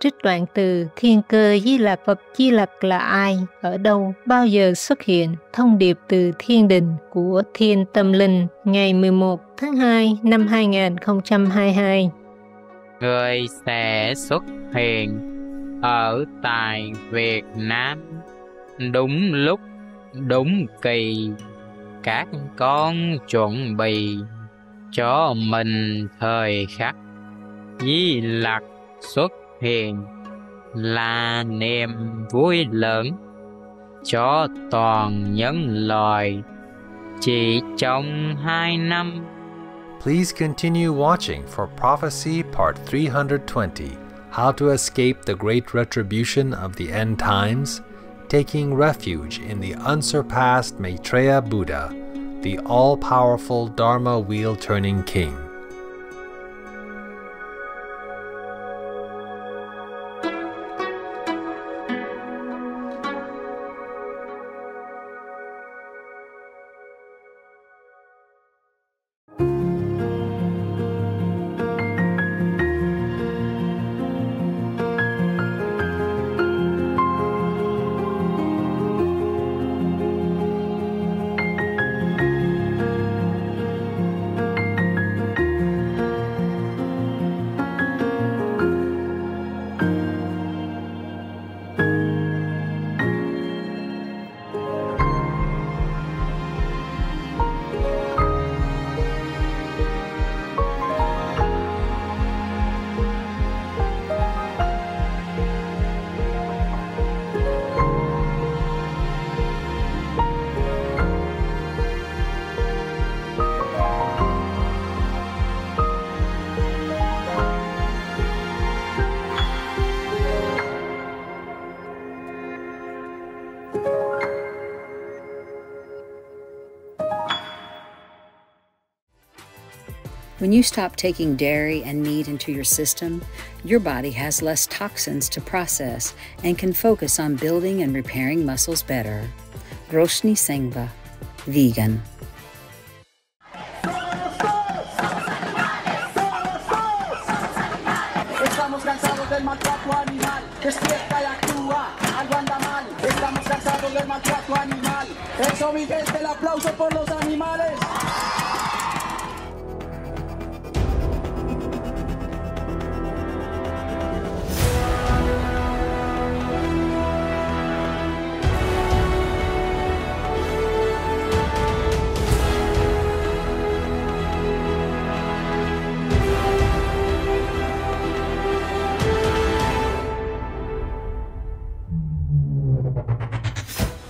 trích đoạn từ Thiên cơ Di Lạc Phật Di lạc là ai, ở đâu, bao giờ xuất hiện, thông điệp từ thiên đình của Thiên Tâm Linh ngày 11 tháng 2 năm 2022. Người sẽ xuất hiện ở tại Việt Nam đúng lúc, đúng kỳ. Các con chuẩn bị cho mình thời khắc Di lạc xuất hiện là niềm vui lớn cho toàn nhân loại chỉ trong hai năm. Please continue watching for Prophecy Part 320 How to Escape the Great Retribution of the End Times, Taking Refuge in the Unsurpassed Maitreya Buddha, the all powerful Dharma Wheel Turning King. When you stop taking dairy and meat into your system, your body has less toxins to process and can focus on building and repairing muscles better. Roshni Sengva, vegan.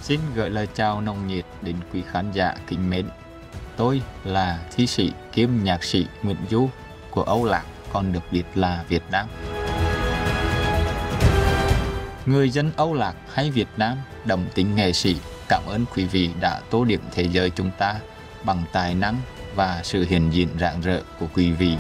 Xin gửi lời chào nồng nhiệt đến quý khán giả kính mến. Tôi là thi sĩ kiêm nhạc sĩ Nguyễn Du của Âu Lạc, còn được biết là Việt Nam. Người dân Âu Lạc hay Việt Nam đồng tính nghệ sĩ cảm ơn quý vị đã tô điểm thế giới chúng ta bằng tài năng và sự hiện diện rạng rỡ của quý vị.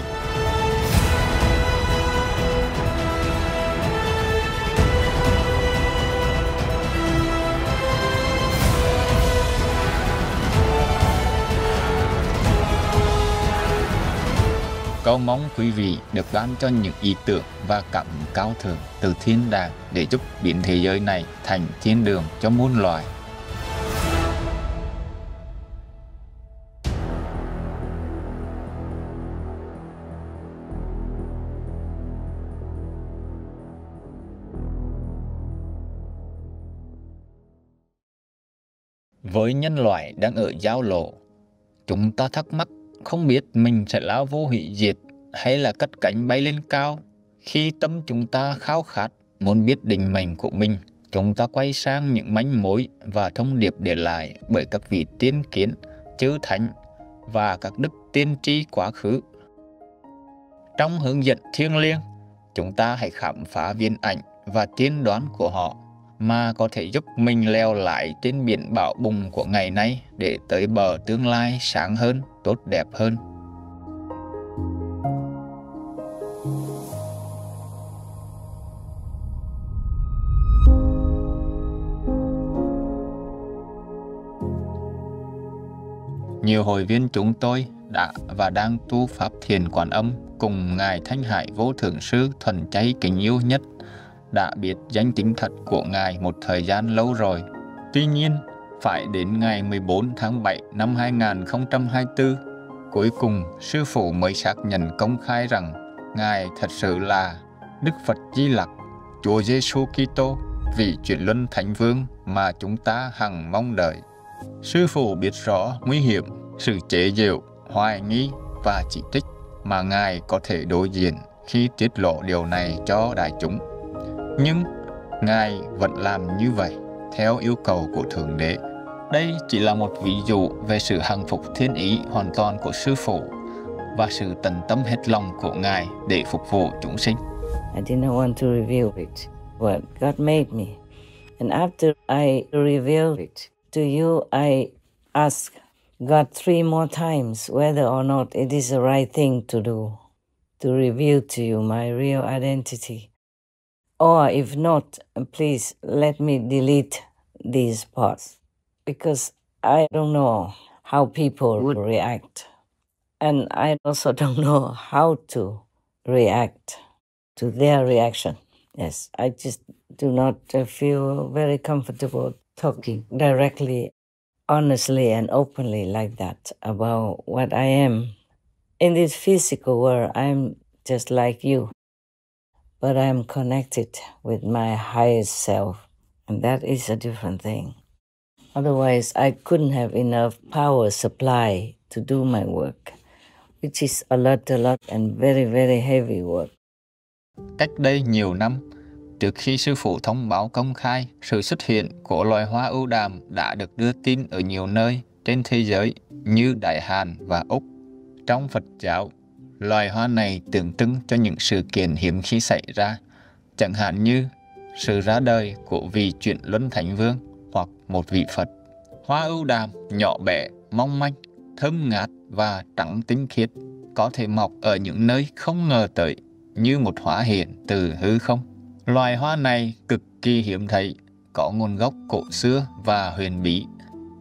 Cầu mong quý vị được ban cho những ý tưởng và cảm hứng cao thượng từ thiên đàng để giúp biến thế giới này thành thiên đường cho muôn loài. Với nhân loại đang ở giao lộ, chúng ta thắc mắc không biết mình sẽ lao vô hủy diệt hay là cất cánh bay lên cao. Khi tâm chúng ta khao khát, muốn biết định mệnh của mình, chúng ta quay sang những manh mối và thông điệp để lại bởi các vị tiên kiến, chư thánh và các đức tiên tri quá khứ. Trong hướng dẫn thiêng liêng, chúng ta hãy khám phá viên ảnh và tiên đoán của họ mà có thể giúp mình leo lại trên biển bão bùng của ngày nay để tới bờ tương lai sáng hơn, tốt đẹp hơn. Nhiều hội viên chúng tôi đã và đang tu pháp thiền quán âm cùng Ngài Thanh Hải Vô Thượng Sư thuần cháy kính yêu nhất đã biết danh tính thật của Ngài một thời gian lâu rồi. Tuy nhiên, phải đến ngày 14 tháng 7 năm 2024, cuối cùng sư phụ mới xác nhận công khai rằng Ngài thật sự là Đức Phật Di Lặc, Chúa Giêsu Kitô, vị chuyển luân thánh vương mà chúng ta hằng mong đợi. Sư phụ biết rõ nguy hiểm, sự chế giễu, hoài nghi và chỉ trích mà Ngài có thể đối diện khi tiết lộ điều này cho đại chúng. Nhưng Ngài vẫn làm như vậy theo yêu cầu của Thượng Đế. Đây chỉ là một ví dụ về sự hằng phục thiên ý hoàn toàn của sư phụ và sự tận tâm hết lòng của Ngài để phục vụ chúng sinh. I didn't want to reveal it, but God made me. And after I revealed it to you, I asked God three more times whether or not it is the right thing to do, to reveal to you my real identity. Or if not, please let me delete these parts because I don't know how people would react. And I also don't know how to react to their reaction. Yes, I just do not uh, feel very comfortable talking directly, honestly, and openly like that about what I am. In this physical world, I'm just like you, but I am connected with my highest self, and that is a different thing. Otherwise, I couldn't have enough power supply to do my work, which is a lot, a lot, and very, very heavy work. Cách đây nhiều năm, trước khi sư phụ thông báo công khai sự xuất hiện của loài hoa ưu đàm đã được đưa tin ở nhiều nơi trên thế giới như Đại Hàn và Úc. Trong Phật giáo, loài hoa này tượng trưng cho những sự kiện hiếm khi xảy ra, chẳng hạn như sự ra đời của vị chuyển luân thánh vương hoặc một vị Phật. Hoa ưu đàm nhỏ bé, mong manh, thơm ngát và trắng tinh khiết, có thể mọc ở những nơi không ngờ tới như một hóa hiện từ hư không. Loài hoa này cực kỳ hiếm thấy, có nguồn gốc cổ xưa và huyền bí.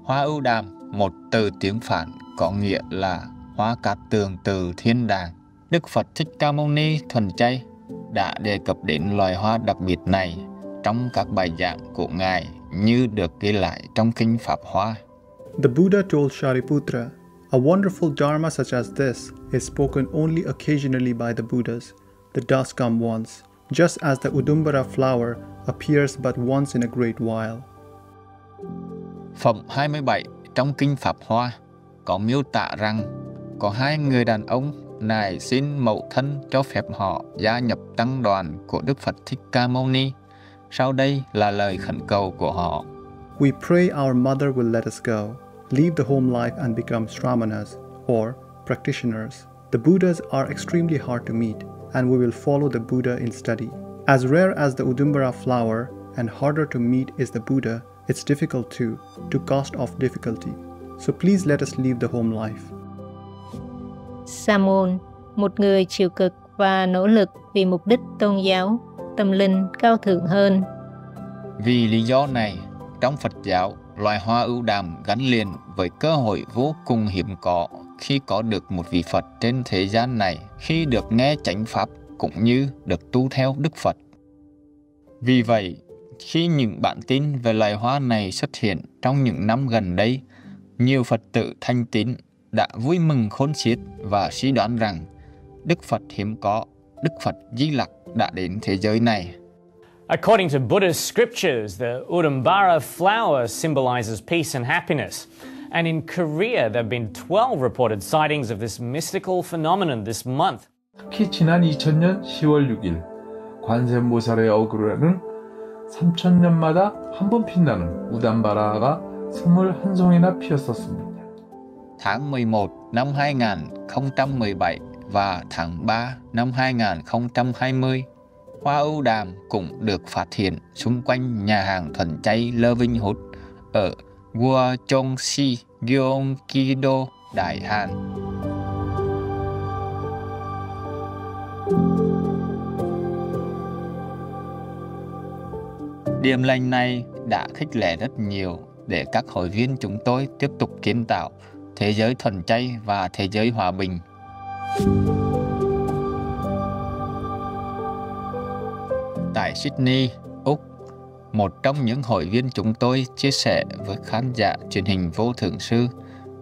Hoa ưu đàm, một từ tiếng Phạn có nghĩa là hoa cát tường từ thiên đàng. Đức Phật Thích Ca Mâu Ni thuần chay đã đề cập đến loài hoa đặc biệt này trong các bài giảng của Ngài như được ghi lại trong Kinh Pháp Hoa. The Buddha told Shariputra, A wonderful dharma such as this is spoken only occasionally by the Buddhas. The come once, just as the Udumbara flower appears but once in a great while. Phẩm 27 trong Kinh Pháp Hoa có miêu tả rằng có hai người đàn ông này xin mẫu thân cho phép họ gia nhập tăng đoàn của Đức Phật Thích Ca Mâu Ni. Sau đây là lời khẩn cầu của họ. We pray our mother will let us go, leave the home life and become shramanas or practitioners. The Buddhas are extremely hard to meet, and we will follow the Buddha in study. As rare as the Udumbara flower and harder to meet is the Buddha, it's difficult too, to cost off difficulty. So please let us leave the home life. Samon, một người chịu cực và nỗ lực vì mục đích tôn giáo, tâm linh cao thượng hơn. Vì lý do này, trong Phật giáo, loài hoa ưu đàm gắn liền với cơ hội vô cùng hiếm có khi có được một vị Phật trên thế gian này, khi được nghe chánh pháp cũng như được tu theo Đức Phật. Vì vậy, khi những bản tin về loài hoa này xuất hiện trong những năm gần đây, nhiều Phật tử thanh tín đã vui mừng khôn xiết và suy đoán rằng Đức Phật hiếm có, Đức Phật Di Lặc đã đến thế giới này. According to Buddhist scriptures, the Udumbara flower symbolizes peace and happiness. And in Korea, there have been 12 reported sightings of this mystical phenomenon this month. 특히 지난 2000년 10월 6일 관세음보살의 어그로라는 3000년마다 한 번 핀다는 우담바라가 21송이나 피었었습니다. Tháng 11 năm 2017 và tháng 3 năm 2020, hoa ưu đàm cũng được phát hiện xung quanh nhà hàng thuần chay Loving Vinh ở Gyeongsi, Gyeonggi-do, Đại Hàn. Điểm lành này đã khích lệ rất nhiều để các hội viên chúng tôi tiếp tục kiến tạo, thế giới thuần chay và thế giới hòa bình. Tại Sydney, Úc, một trong những hội viên chúng tôi chia sẻ với khán giả truyền hình vô thượng sư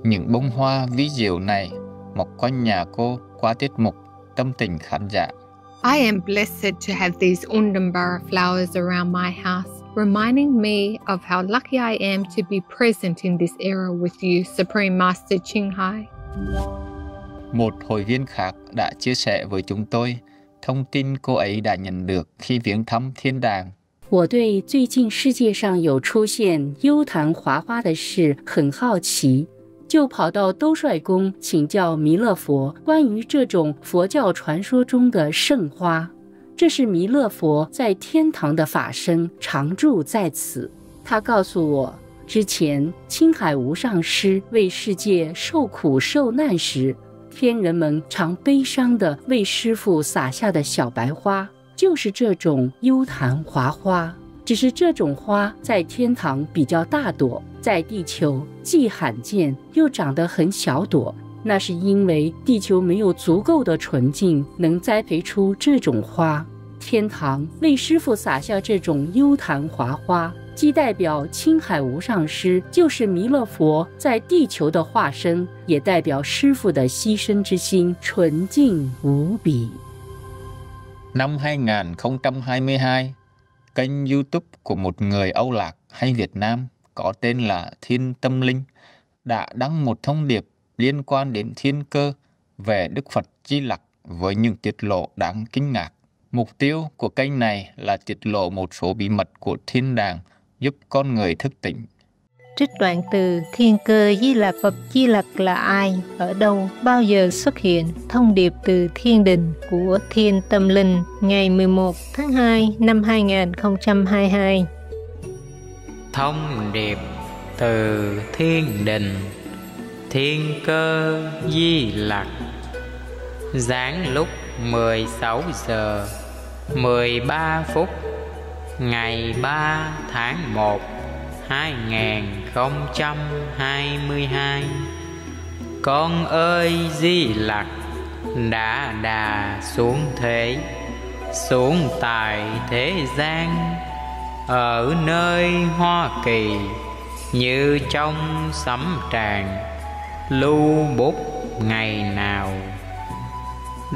những bông hoa ví diệu này mọc quanh nhà cô qua tiết mục tâm tình khán giả. I am blessed to have these Undambara flowers around my house, reminding me of how lucky I am to be present in this era with you, Supreme Master Ching Hai. Một hội viên khác đã chia sẻ với chúng tôi thông tin cô ấy đã nhận được khi viếng thăm thiên đàng. 我对最近世界上有出现幽昙华花的事很好奇，就跑到兜率宫请教弥勒佛关于这种佛教传说中的圣花。 这是弥勒佛在天堂的法身常住在此。他告诉我，之前青海无上师为世界受苦受难时，天人们常悲伤地为师父撒下的小白花。就是这种幽昙华花，只是这种花在天堂比较大朵，在地球既罕见又长得很小朵。那是因为地球没有足够的纯净，能栽培出这种花。天堂为师傅撒下这种幽昙华花，既代表青海无上师就是弥勒佛在地球的化身，也代表师傅的牺牲之心纯净无比。Năm 2022, kênh YouTube của một người Âu Lạc hay Việt Nam có tên là Thiên Tâm Linh đã đăng một thông điệp liên quan đến thiên cơ về Đức Phật Di Lặc với những tiết lộ đáng kinh ngạc. Mục tiêu của kênh này là tiết lộ một số bí mật của thiên đàng giúp con người thức tỉnh. Trích đoạn từ Thiên cơ Di Lạc Phật Di Lặc là ai, ở đâu, bao giờ xuất hiện, thông điệp từ thiên đình của Thiên Tâm Linh ngày 11 tháng 2 năm 2022. Thông điệp từ thiên đình Thiên cơ Di Lặc. Giáng lúc 16 giờ 13 phút, Ngày 3 tháng 1 2022 Con ơi Di Lặc, đã đà xuống thế, xuống tại thế gian, ở nơi Hoa Kỳ như trong sấm tràng lưu bút ngày nào?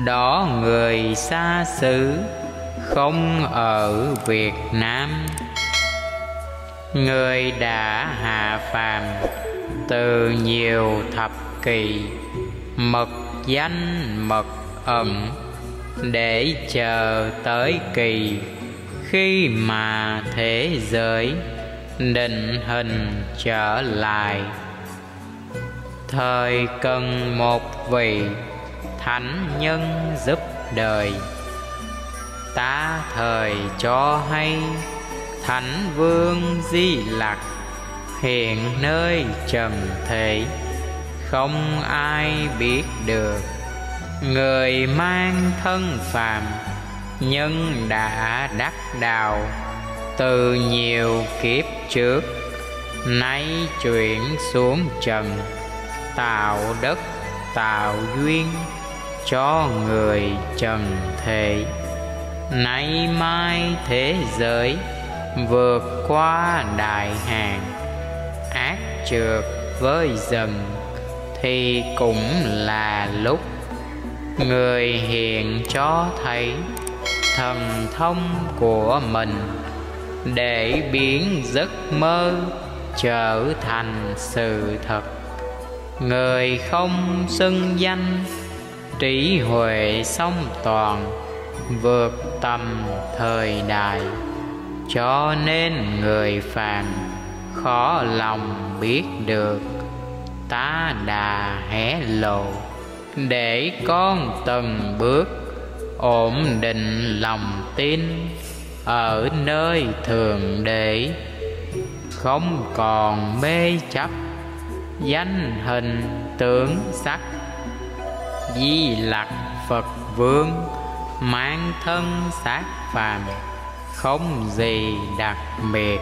Đó người xa xứ, không ở Việt Nam. Người đã hạ phàm, từ nhiều thập kỷ, Mật danh mật ẩn Để chờ tới kỳ. Khi mà thế giới định hình trở lại Thời cần một vị thánh nhân giúp đời, Ta thời cho hay Thánh Vương Di Lặc hiện nơi trần thế. Không ai biết được, người mang thân phàm, nhân đã đắc đạo từ nhiều kiếp trước, nay chuyển xuống trần tạo đất, tạo duyên cho người trần thế. Nay mai thế giới vượt qua đại hạn, ác trượt với dần, thì cũng là lúc người hiện cho thấy thần thông của mình để biến giấc mơ trở thành sự thật người không xưng danh, trí huệ song toàn, vượt tầm thời đại. Cho nên người phàm khó lòng biết được, ta đà hé lộ. Để con từng bước ổn định lòng tin ở nơi thường để không còn mê chấp danh hình tướng sắc. Di lặc phật vương mang thân xác phàm, không gì đặc biệt.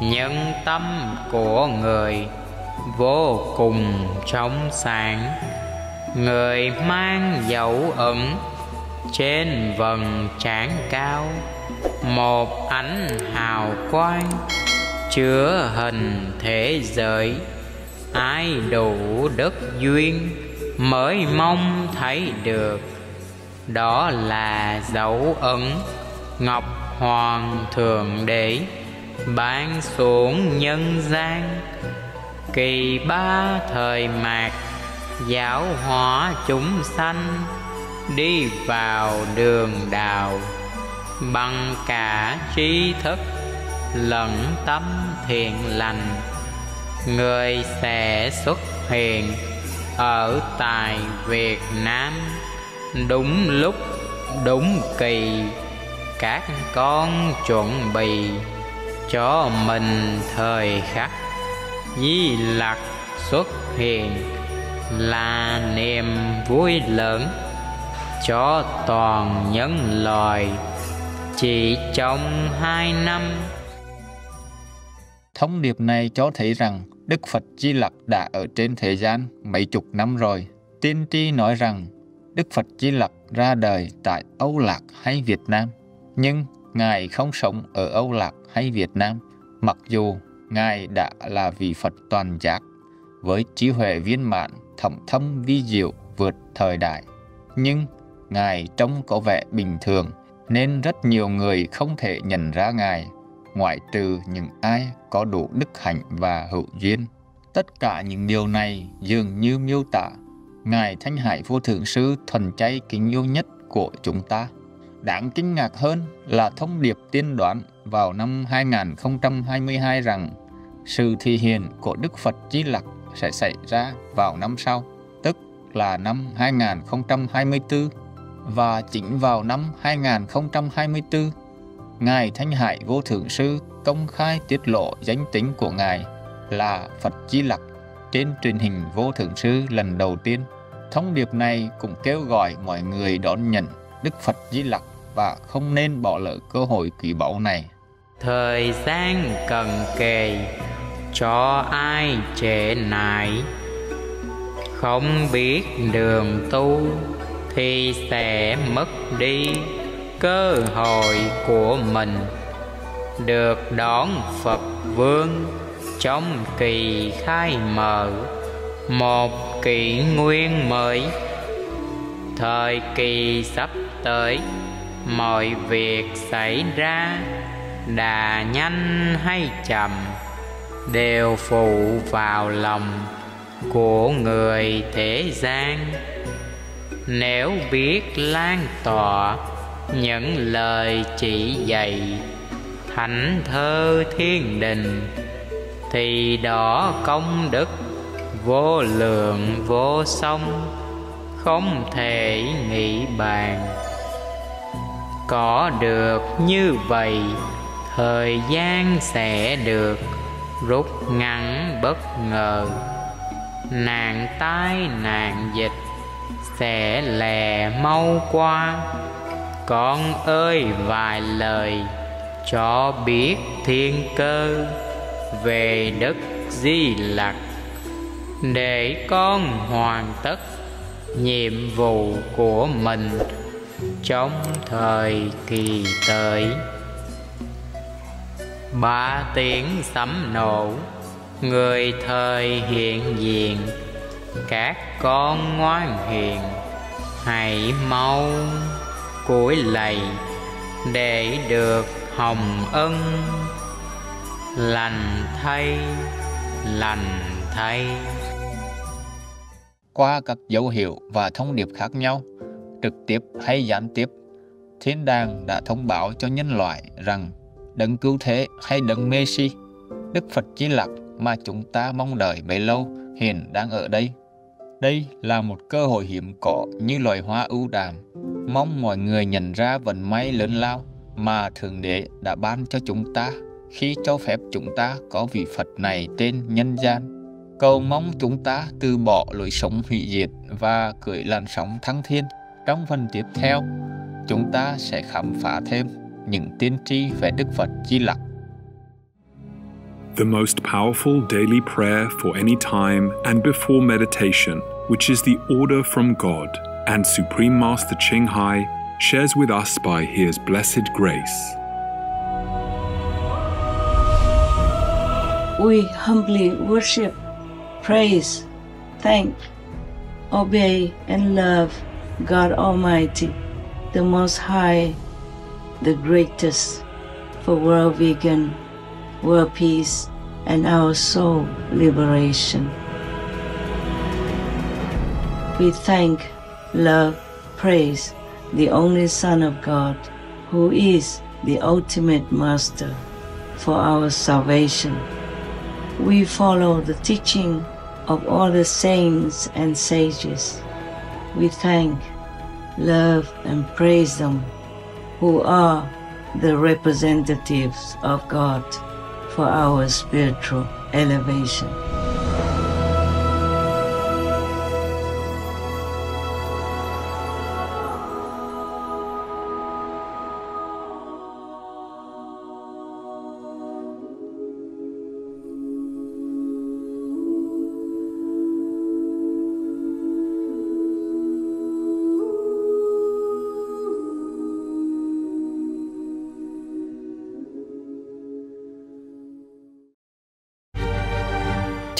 Nhân tâm của người vô cùng trong sáng. Người mang dấu ẩn trên vầng trán cao, một ánh hào quang chứa hình thế giới ai đủ đức duyên mới mong thấy được. Đó là dấu ấn ngọc hoàng thượng đế ban xuống nhân gian. Kỳ ba thời mạt, giáo hóa chúng sanh, đi vào đường đạo. Bằng cả trí thức lẫn tâm thiện lành người sẽ xuất hiện ở tại Việt Nam đúng lúc, đúng kỳ. Các con chuẩn bị cho mình thời khắc di lặc xuất hiện là niềm vui lớn cho toàn nhân loại. Chỉ trong hai năm Thông điệp này cho thấy rằng Đức Phật Di Lặc đã ở trên thế gian mấy chục năm rồi. Tiên tri nói rằng Đức Phật Di Lặc ra đời tại Âu Lạc hay Việt Nam, nhưng Ngài không sống ở Âu Lạc hay Việt Nam, mặc dù Ngài đã là vị Phật toàn giác với trí huệ viên mãn, thẩm thâm vi diệu vượt thời đại. Nhưng Ngài trông có vẻ bình thường nên rất nhiều người không thể nhận ra Ngài ngoại trừ những ai có đủ đức hạnh và hữu duyên. Tất cả những điều này dường như miêu tả Ngài Thanh Hải Vô Thượng Sư thuần chay kính yêu nhất của chúng ta. Đáng kinh ngạc hơn là thông điệp tiên đoán vào năm 2022 rằng sự thi hiện của Đức Phật Di Lặc sẽ xảy ra vào năm sau, tức là năm 2024. Và chính vào năm 2024, Ngài Thanh Hải Vô Thượng Sư công khai tiết lộ danh tính của Ngài là Phật Di Lặc trên truyền hình Vô Thượng Sư lần đầu tiên. Thông điệp này cũng kêu gọi mọi người đón nhận Đức Phật Di Lặc và không nên bỏ lỡ cơ hội quý báu này. Thời gian cần kề, cho ai trễ nải Không biết đường tu thì sẽ mất đi cơ hội của mình được đón Phật Vương trong kỳ khai mở, một kỷ nguyên mới. Thời kỳ sắp tới, mọi việc xảy ra, đà nhanh hay chậm, đều phụ vào lòng của người thế gian. Nếu biết lan tỏa những lời chỉ dạy thánh thơ thiên đình, thì đó công đức vô lượng vô song, không thể nghĩ bàn. Có được như vậy, thời gian sẽ được rút ngắn bất ngờ. Nạn tai nạn dịch sẽ lè mau qua con ơi, vài lời cho biết thiên cơ. Về đất di lặc, để con hoàn tất nhiệm vụ của mình trong thời kỳ tới. Ba tiếng sấm nổ, người thời hiện diện, các con ngoan hiền, hãy mau cuối lạy để được hồng ân. Lành thay lành thay. Qua các dấu hiệu và thông điệp khác nhau, trực tiếp hay gián tiếp, thiên đàng đã thông báo cho nhân loại rằng đấng cứu thế hay đấng Messi, Đức Phật Chí Lặc mà chúng ta mong đợi bấy lâu hiện đang ở đây đây là một cơ hội hiếm có như loài hoa ưu đàm mong mọi người nhận ra vận may lớn lao mà Thượng Đế đã ban cho chúng ta khi cho phép chúng ta có vị Phật này trên nhân gian. Cầu mong chúng ta từ bỏ lối sống hủy diệt và cưỡi làn sóng thăng thiên. Trong phần tiếp theo, chúng ta sẽ khám phá thêm những tiên tri về Đức Phật Di Lặc. the most powerful daily prayer for any time and before meditation, which is the order from God, and Supreme Master Ching Hai shares with us by His blessed grace. We humbly worship, praise, thank, obey, and love God Almighty, the Most High, the greatest for world vegan, world peace, and our soul liberation. We thank, love, praise the only Son of God, who is the ultimate Master for our salvation. We follow the teaching of all the saints and sages. We thank, love, and praise them who are the representatives of God for our spiritual elevation.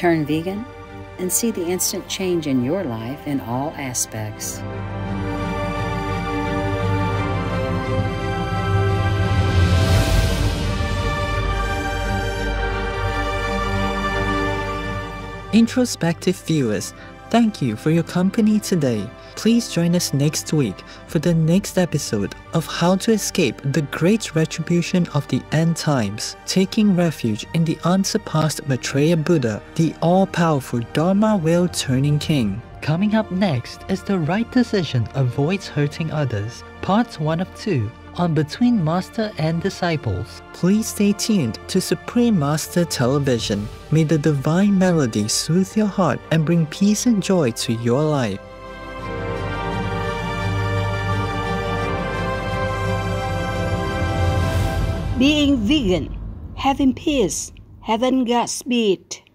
Turn vegan and see the instant change in your life in all aspects. Introspective viewers, thank you for your company today. Please join us next week for the next episode of How to Escape the Great Retribution of the End Times, taking refuge in the unsurpassed Maitreya Buddha, the all-powerful Dharma wheel turning king. Coming up next is The Right Decision Avoids Hurting Others, Part 1 of 2 on Between Master and Disciples. Please stay tuned to Supreme Master Television. May the divine melody soothe your heart and bring peace and joy to your life. Being vegan, having peace, having Godspeed.